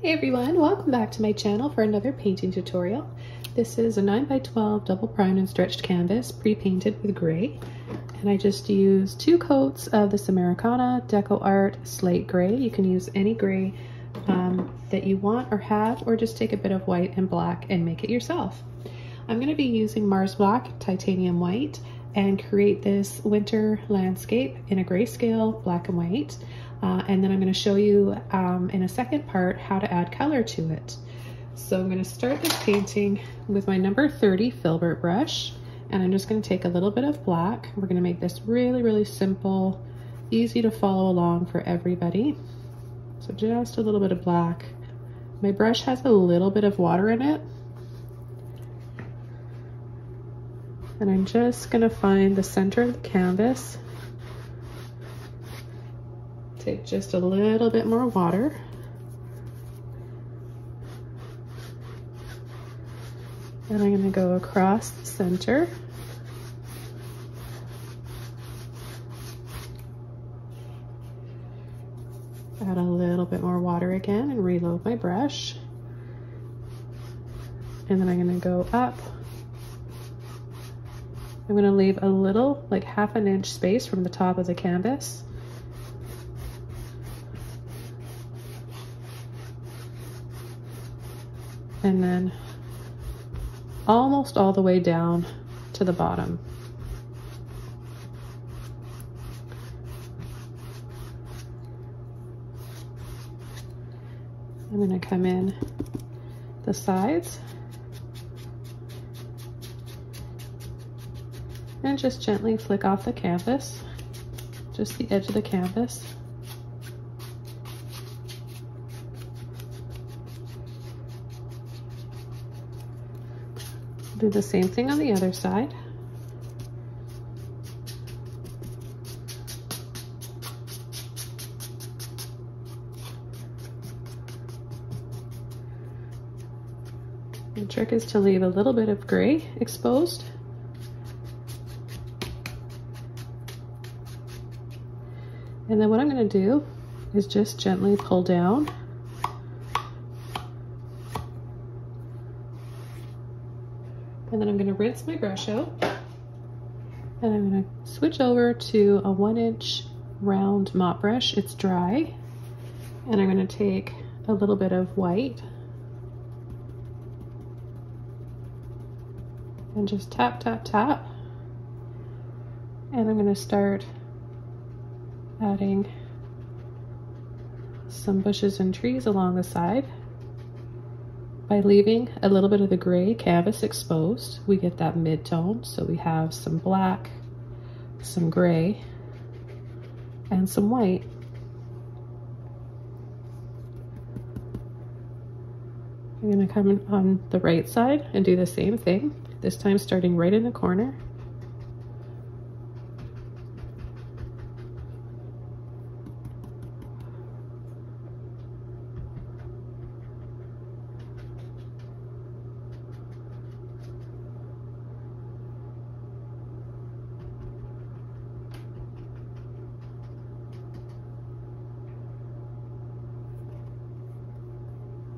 Hey everyone, welcome back to my channel for another painting tutorial. This is a 9x12 double primed and stretched canvas pre-painted with gray. And I just used two coats of this Americana Deco Art Slate Gray. You can use any gray um, that you want or have, or just take a bit of white and black and make it yourself. I'm gonna be using Mars Black Titanium White and create this winter landscape in a grayscale black and white. Uh, and then I'm going to show you um, in a second part how to add color to it. So I'm going to start this painting with my number 30 filbert brush and I'm just going to take a little bit of black. We're going to make this really, really simple, easy to follow along for everybody. So just a little bit of black. My brush has a little bit of water in it. And I'm just going to find the center of the canvas take just a little bit more water. And I'm gonna go across the center. Add a little bit more water again and reload my brush. And then I'm gonna go up. I'm gonna leave a little, like half an inch space from the top of the canvas and then almost all the way down to the bottom. I'm going to come in the sides and just gently flick off the canvas, just the edge of the canvas. Do the same thing on the other side. The trick is to leave a little bit of gray exposed. And then what I'm going to do is just gently pull down And then I'm gonna rinse my brush out. And I'm gonna switch over to a one inch round mop brush. It's dry. And I'm gonna take a little bit of white and just tap, tap, tap. And I'm gonna start adding some bushes and trees along the side. By leaving a little bit of the gray canvas exposed, we get that mid-tone. So we have some black, some gray, and some white. I'm gonna come on the right side and do the same thing, this time starting right in the corner.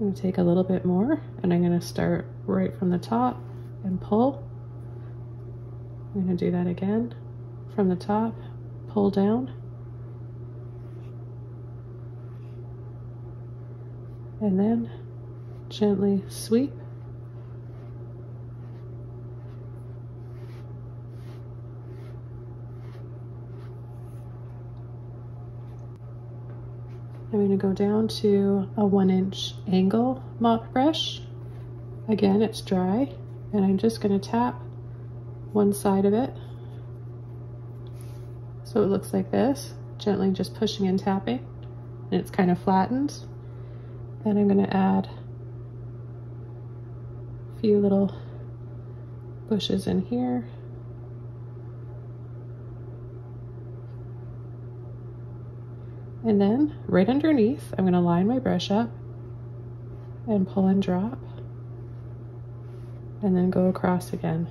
I'm take a little bit more and I'm going to start right from the top and pull. I'm to do that again from the top, pull down. And then gently sweep I'm going to go down to a one inch angle mop brush. Again, it's dry and I'm just going to tap one side of it. So it looks like this, gently just pushing and tapping and it's kind of flattened. Then I'm going to add a few little bushes in here. And then right underneath, I'm gonna line my brush up and pull and drop and then go across again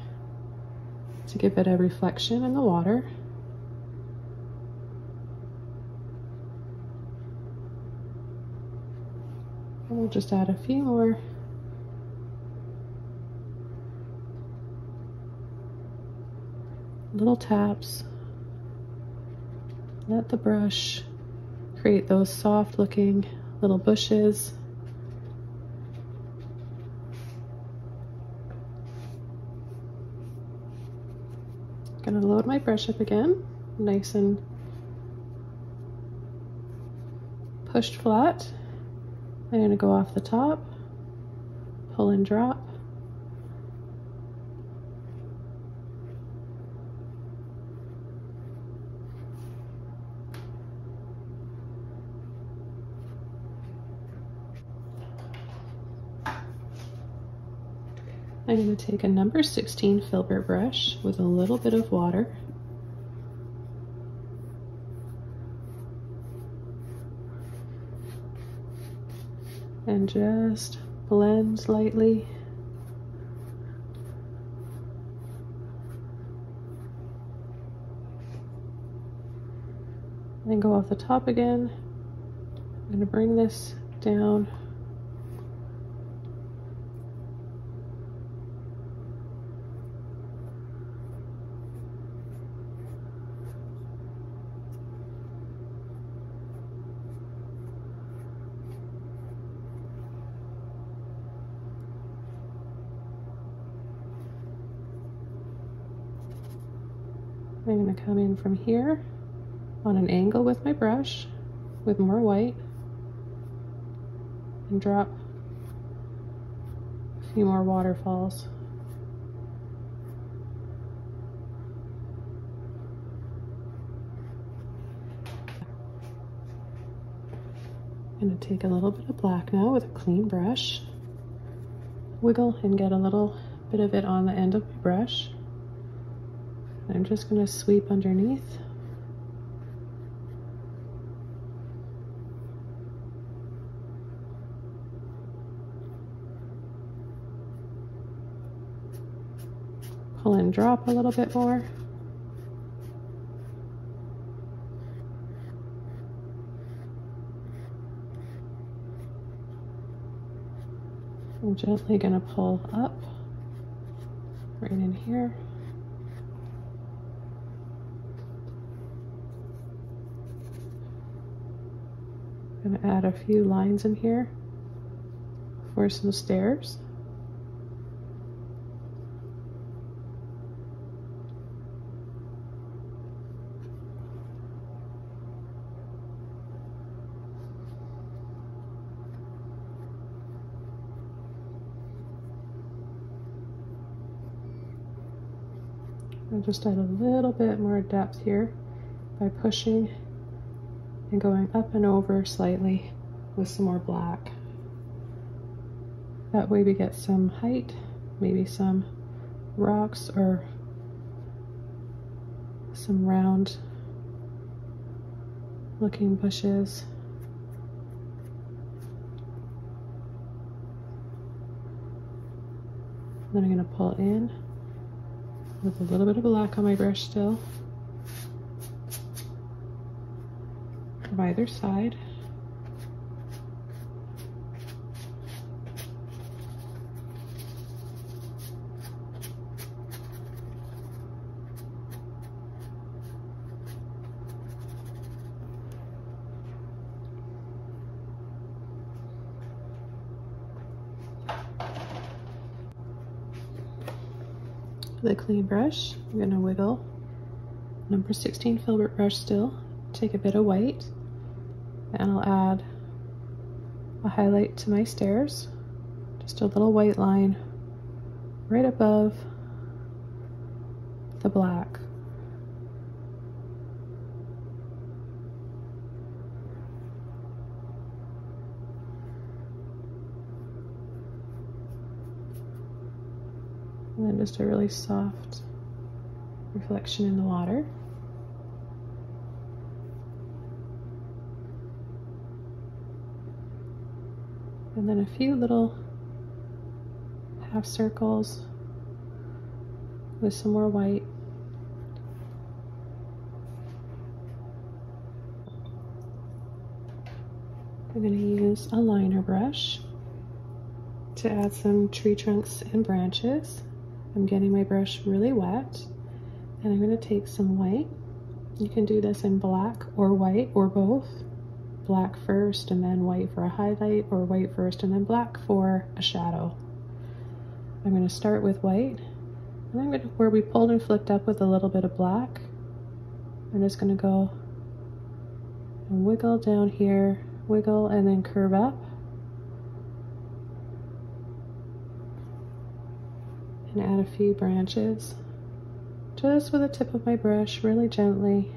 to give it a reflection in the water. And we'll just add a few more little taps. Let the brush create those soft looking little bushes. Gonna load my brush up again, nice and pushed flat. I'm gonna go off the top, pull and drop. I'm going to take a number 16 filbert brush with a little bit of water. And just blend lightly. And go off the top again. I'm going to bring this down I'm going to come in from here on an angle with my brush with more white and drop a few more waterfalls. I'm going to take a little bit of black now with a clean brush, wiggle and get a little bit of it on the end of my brush. I'm just going to sweep underneath. Pull and drop a little bit more. I'm gently going to pull up right in here. I'm add a few lines in here for some stairs. I'll just add a little bit more depth here by pushing and going up and over slightly with some more black. That way we get some height, maybe some rocks or some round looking bushes. Then I'm going to pull in with a little bit of black on my brush still. From either side. A clean brush, I'm going to wiggle. Number 16 filbert brush still, take a bit of white, and I'll add a highlight to my stairs. Just a little white line right above the black. And then just a really soft reflection in the water and then a few little half circles with some more white. I'm going to use a liner brush to add some tree trunks and branches. I'm getting my brush really wet and I'm going to take some white. You can do this in black or white or both. Black first and then white for a highlight or white first and then black for a shadow. I'm going to start with white and I'm going to, where we pulled and flicked up with a little bit of black, I'm just going to go and wiggle down here, wiggle and then curve up. And add a few branches just with the tip of my brush really gently.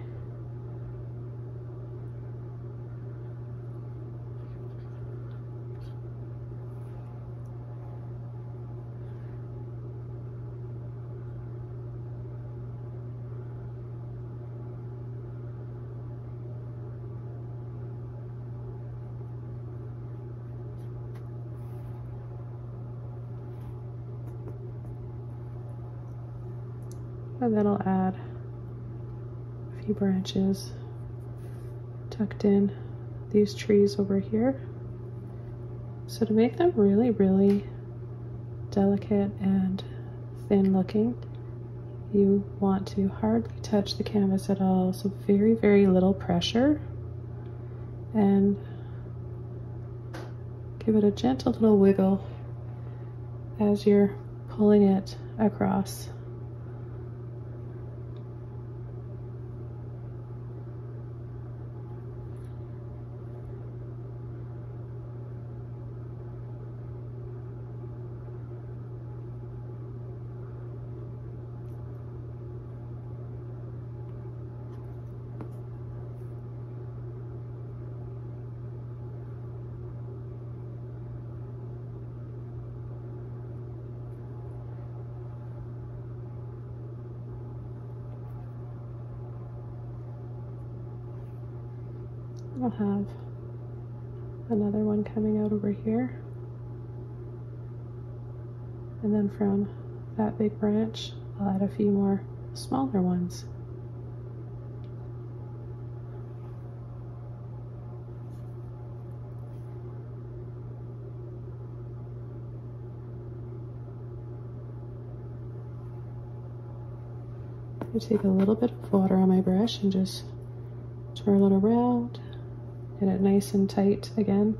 And then I'll add a few branches tucked in these trees over here. So to make them really, really delicate and thin looking, you want to hardly touch the canvas at all. So very, very little pressure and give it a gentle little wiggle as you're pulling it across. I'll have another one coming out over here. And then from that big branch, I'll add a few more smaller ones. I take a little bit of water on my brush and just twirl it around Get it nice and tight again.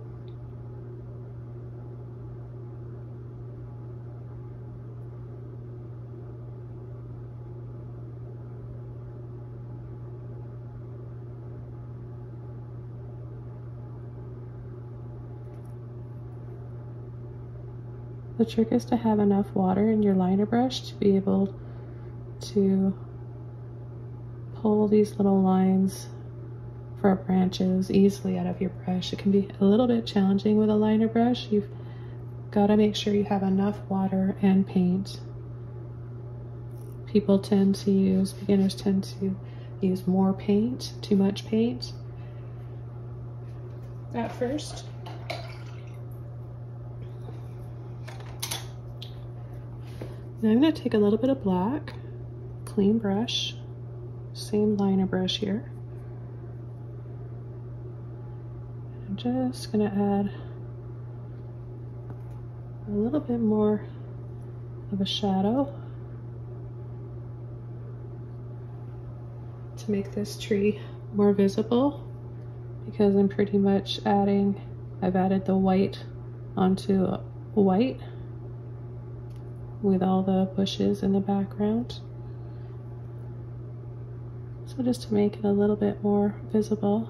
The trick is to have enough water in your liner brush to be able to pull these little lines for branches easily out of your brush. It can be a little bit challenging with a liner brush. You've got to make sure you have enough water and paint. People tend to use, beginners tend to use more paint, too much paint at first. Now I'm going to take a little bit of black, clean brush, same liner brush here. I'm just gonna add a little bit more of a shadow to make this tree more visible because I'm pretty much adding, I've added the white onto white with all the bushes in the background. So just to make it a little bit more visible.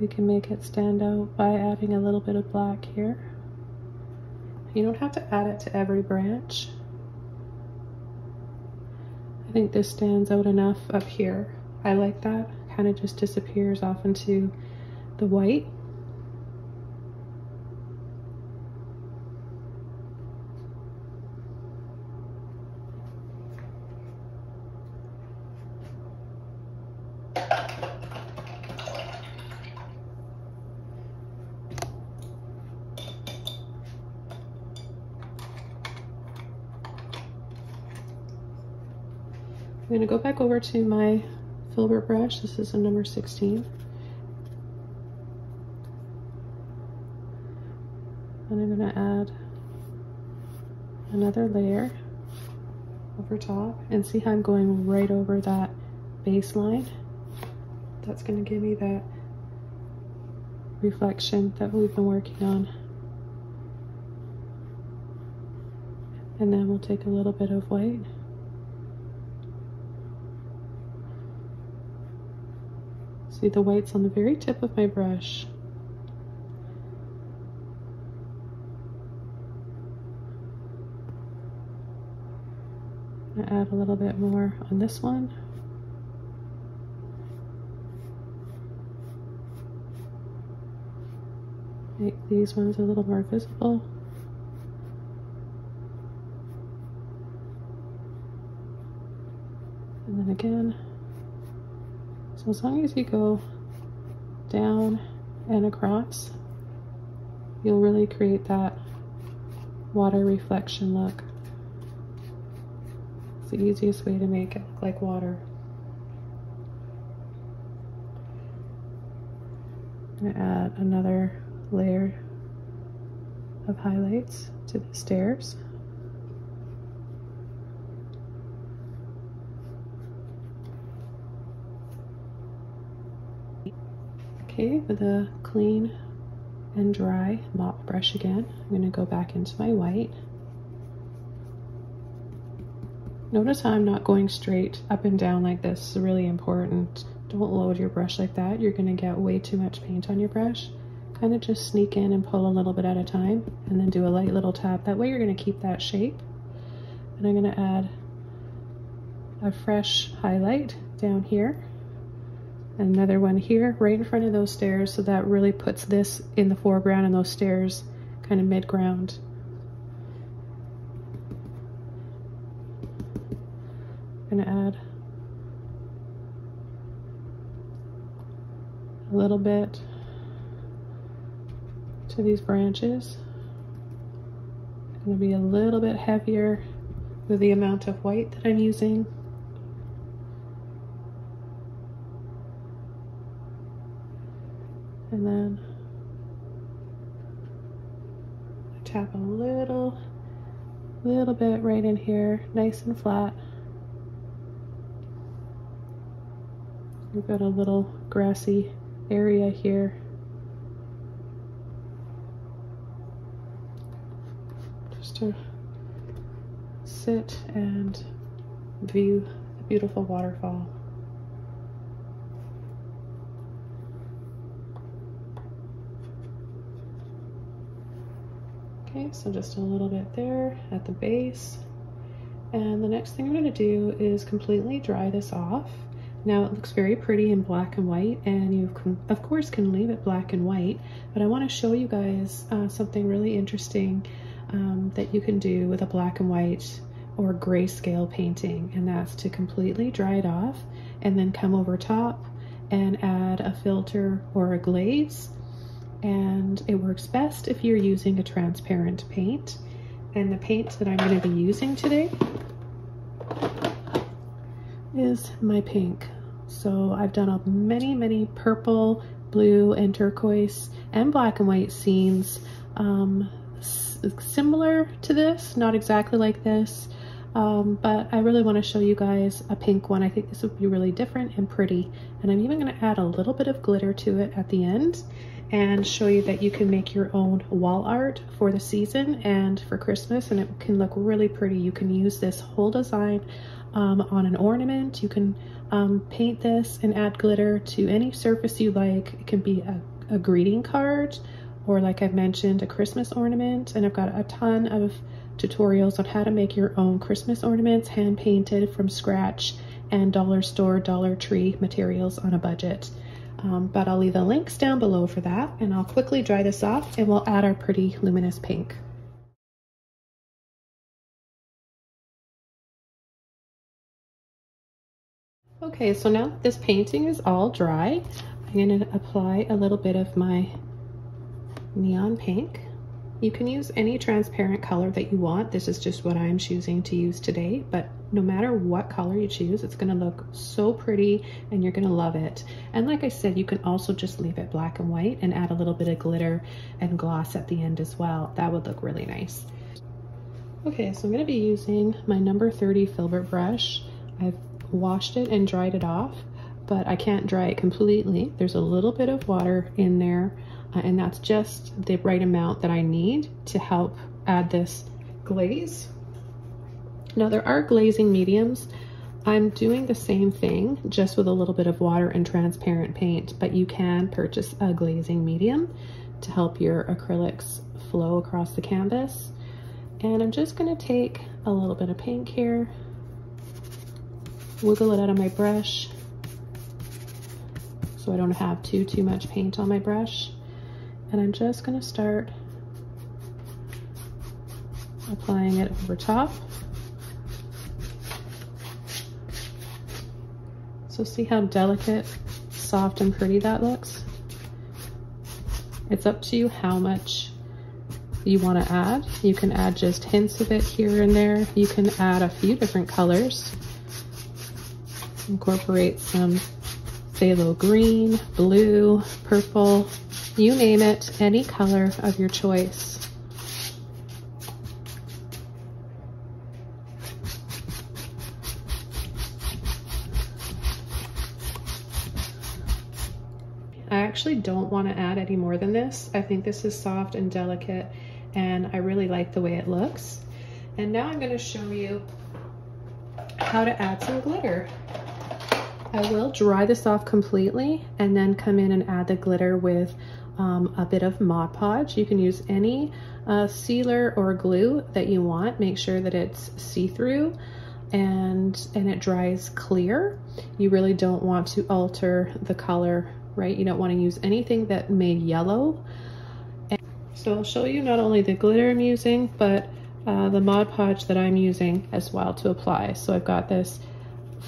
We can make it stand out by adding a little bit of black here. You don't have to add it to every branch. I think this stands out enough up here. I like that. Kind of just disappears off into the white. I'm to go back over to my filbert brush. This is a number 16. And I'm to add another layer over top and see how I'm going right over that baseline. That's gonna give me that reflection that we've been working on. And then we'll take a little bit of white. See the white's on the very tip of my brush. add a little bit more on this one. Make these ones a little more visible. And then again. So as long as you go down and across, you'll really create that water reflection look. It's the easiest way to make it look like water. I'm gonna add another layer of highlights to the stairs. Okay, with a clean and dry mop brush again, I'm going to go back into my white. Notice how I'm not going straight up and down like this. It's really important. Don't load your brush like that. You're going to get way too much paint on your brush. Kind of just sneak in and pull a little bit at a time and then do a light little tap. That way you're going to keep that shape. And I'm going to add a fresh highlight down here. Another one here right in front of those stairs so that really puts this in the foreground and those stairs kind of mid-ground. gonna add a little bit to these branches. Gonna be a little bit heavier with the amount of white that I'm using. And then tap a little, little bit right in here, nice and flat. We've got a little grassy area here. Just to sit and view the beautiful waterfall. Okay, so just a little bit there at the base. And the next thing I'm gonna do is completely dry this off. Now it looks very pretty in black and white and you of course can leave it black and white, but I want to show you guys uh, something really interesting um, that you can do with a black and white or grayscale painting and that's to completely dry it off and then come over top and add a filter or a glaze and it works best if you're using a transparent paint and the paint that I'm going to be using today is my pink. So I've done a many, many purple, blue, and turquoise and black and white scenes um, similar to this, not exactly like this, um, but I really want to show you guys a pink one. I think this would be really different and pretty. And I'm even going to add a little bit of glitter to it at the end and show you that you can make your own wall art for the season and for Christmas and it can look really pretty. You can use this whole design um, on an ornament. You can um, paint this and add glitter to any surface you like. It can be a, a greeting card or like I've mentioned, a Christmas ornament. And I've got a ton of tutorials on how to make your own Christmas ornaments hand painted from scratch and dollar store, Dollar Tree materials on a budget. Um, but I'll leave the links down below for that and I'll quickly dry this off and we'll add our pretty luminous pink. Okay, so now this painting is all dry, I'm going to apply a little bit of my neon pink. You can use any transparent color that you want. This is just what I'm choosing to use today, but no matter what color you choose, it's gonna look so pretty and you're gonna love it. And like I said, you can also just leave it black and white and add a little bit of glitter and gloss at the end as well. That would look really nice. Okay, so I'm gonna be using my number 30 filbert brush. I've washed it and dried it off, but I can't dry it completely. There's a little bit of water in there, uh, and that's just the right amount that I need to help add this glaze. Now there are glazing mediums. I'm doing the same thing, just with a little bit of water and transparent paint, but you can purchase a glazing medium to help your acrylics flow across the canvas. And I'm just gonna take a little bit of pink here, wiggle it out of my brush so I don't have too, too much paint on my brush. And I'm just gonna start applying it over top. So see how delicate, soft, and pretty that looks? It's up to you how much you want to add. You can add just hints of it here and there. You can add a few different colors. Incorporate some phthalo green, blue, purple, you name it, any color of your choice. I actually don't want to add any more than this. I think this is soft and delicate and I really like the way it looks. And now I'm going to show you how to add some glitter. I will dry this off completely and then come in and add the glitter with um, a bit of Mod Podge. You can use any uh, sealer or glue that you want. Make sure that it's see-through and, and it dries clear. You really don't want to alter the color right? You don't want to use anything that may yellow. And so I'll show you not only the glitter I'm using, but uh, the Mod Podge that I'm using as well to apply. So I've got this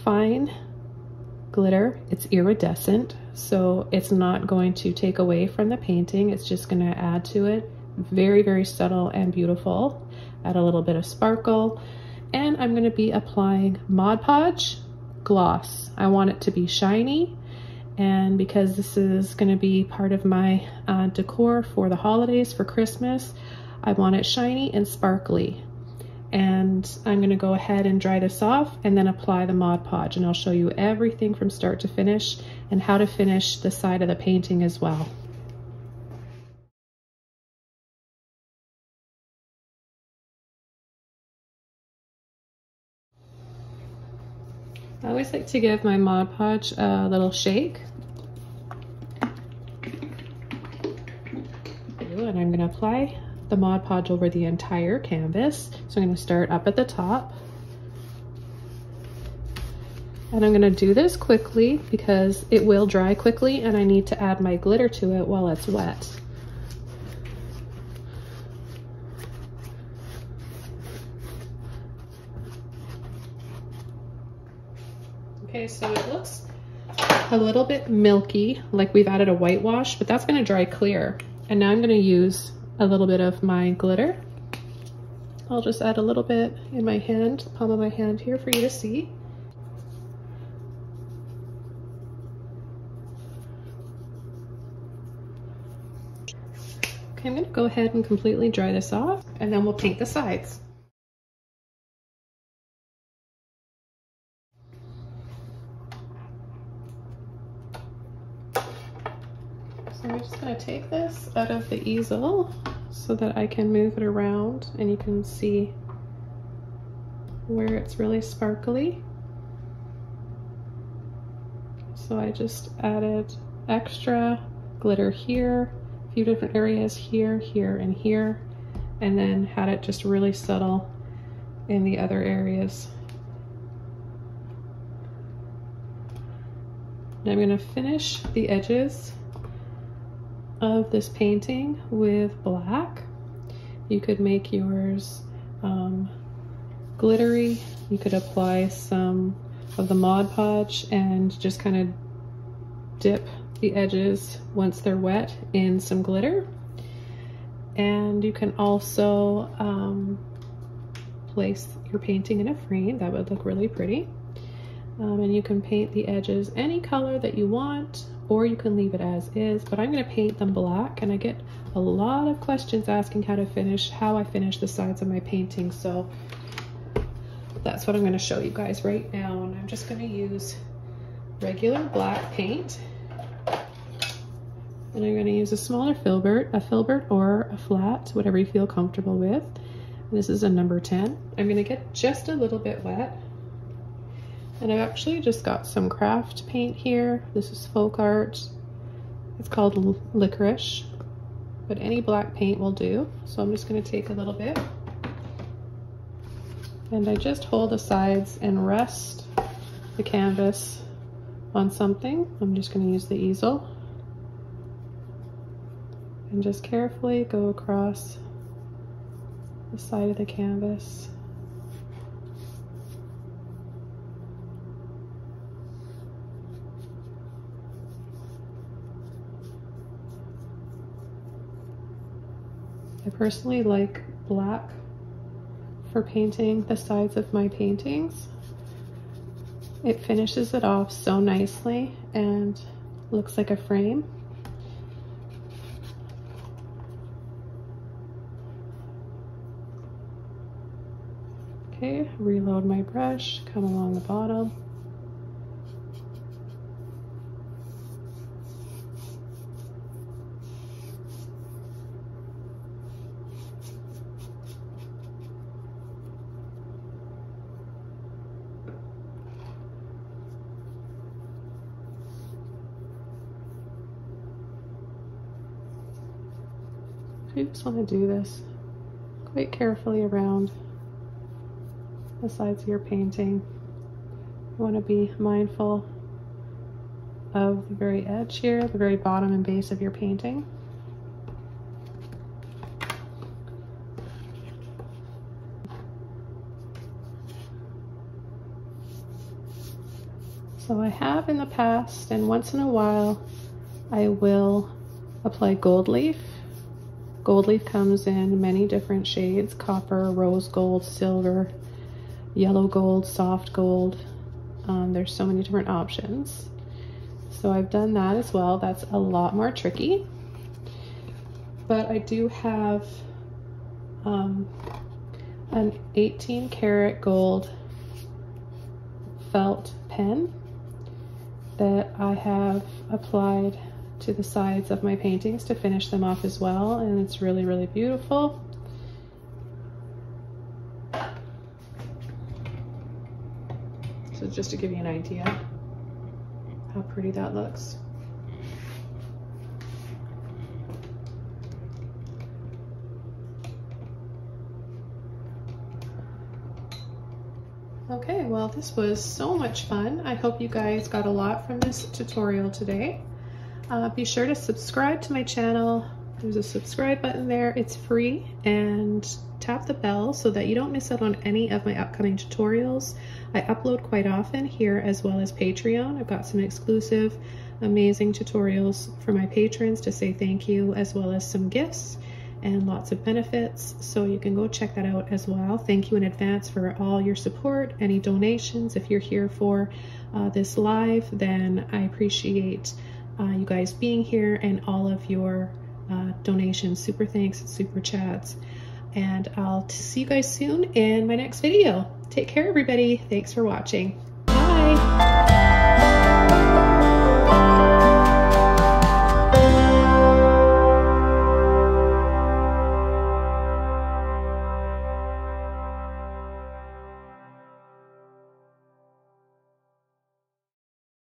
fine glitter. It's iridescent, so it's not going to take away from the painting. It's just going to add to it. Very, very subtle and beautiful. Add a little bit of sparkle. And I'm going to be applying Mod Podge gloss. I want it to be shiny and because this is going to be part of my uh, decor for the holidays for Christmas, I want it shiny and sparkly. And I'm going to go ahead and dry this off and then apply the Mod Podge and I'll show you everything from start to finish and how to finish the side of the painting as well. I always like to give my Mod Podge a little shake. And I'm gonna apply the Mod Podge over the entire canvas. So I'm gonna start up at the top. And I'm gonna do this quickly because it will dry quickly and I need to add my glitter to it while it's wet. Okay, so it looks a little bit milky, like we've added a whitewash, but that's gonna dry clear. And now I'm gonna use a little bit of my glitter. I'll just add a little bit in my hand, the palm of my hand here for you to see. Okay, I'm gonna go ahead and completely dry this off and then we'll paint the sides. So I'm just gonna take this out of the easel so that I can move it around and you can see where it's really sparkly. So I just added extra glitter here, a few different areas here, here, and here, and then had it just really subtle in the other areas. Now I'm gonna finish the edges of this painting with black. You could make yours um, glittery. You could apply some of the Mod Podge and just kind of dip the edges once they're wet in some glitter. And you can also um, place your painting in a frame. That would look really pretty. Um, and you can paint the edges any color that you want or you can leave it as is, but I'm gonna paint them black and I get a lot of questions asking how to finish, how I finish the sides of my painting. So that's what I'm gonna show you guys right now. And I'm just gonna use regular black paint. And I'm gonna use a smaller filbert, a filbert or a flat, whatever you feel comfortable with. This is a number 10. I'm gonna get just a little bit wet. And I've actually just got some craft paint here. This is folk art. It's called licorice, but any black paint will do. So I'm just gonna take a little bit. And I just hold the sides and rest the canvas on something. I'm just gonna use the easel. And just carefully go across the side of the canvas. Personally like black for painting the sides of my paintings. It finishes it off so nicely and looks like a frame. Okay, reload my brush, come along the bottom. You just want to do this quite carefully around the sides of your painting. You want to be mindful of the very edge here, the very bottom and base of your painting. So I have in the past and once in a while I will apply gold leaf. Gold leaf comes in many different shades, copper, rose gold, silver, yellow gold, soft gold. Um, there's so many different options. So I've done that as well. That's a lot more tricky. But I do have um, an 18 karat gold felt pen that I have applied to the sides of my paintings to finish them off as well. And it's really, really beautiful. So just to give you an idea how pretty that looks. Okay, well this was so much fun. I hope you guys got a lot from this tutorial today. Uh, be sure to subscribe to my channel. There's a subscribe button there. It's free and tap the bell so that you don't miss out on any of my upcoming tutorials. I upload quite often here as well as Patreon. I've got some exclusive amazing tutorials for my patrons to say thank you as well as some gifts and lots of benefits so you can go check that out as well thank you in advance for all your support any donations if you're here for uh, this live then I appreciate uh, you guys being here and all of your uh, donations super thanks super chats and I'll see you guys soon in my next video. Take care, everybody. Thanks for watching.